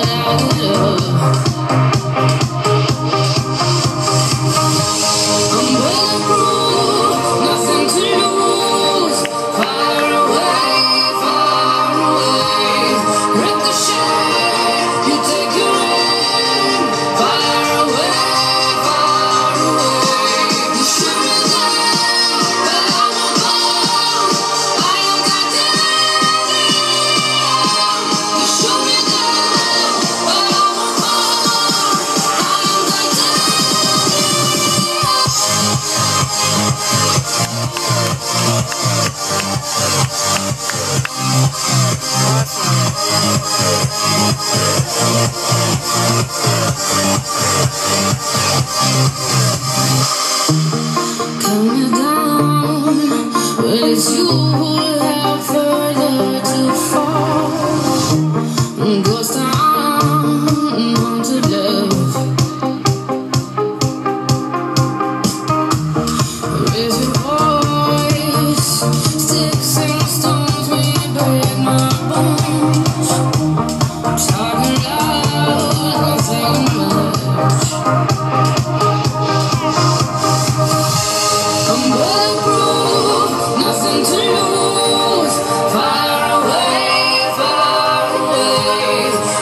without you. Uh, uh, uh.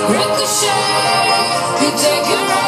Ricochet, you take your aim.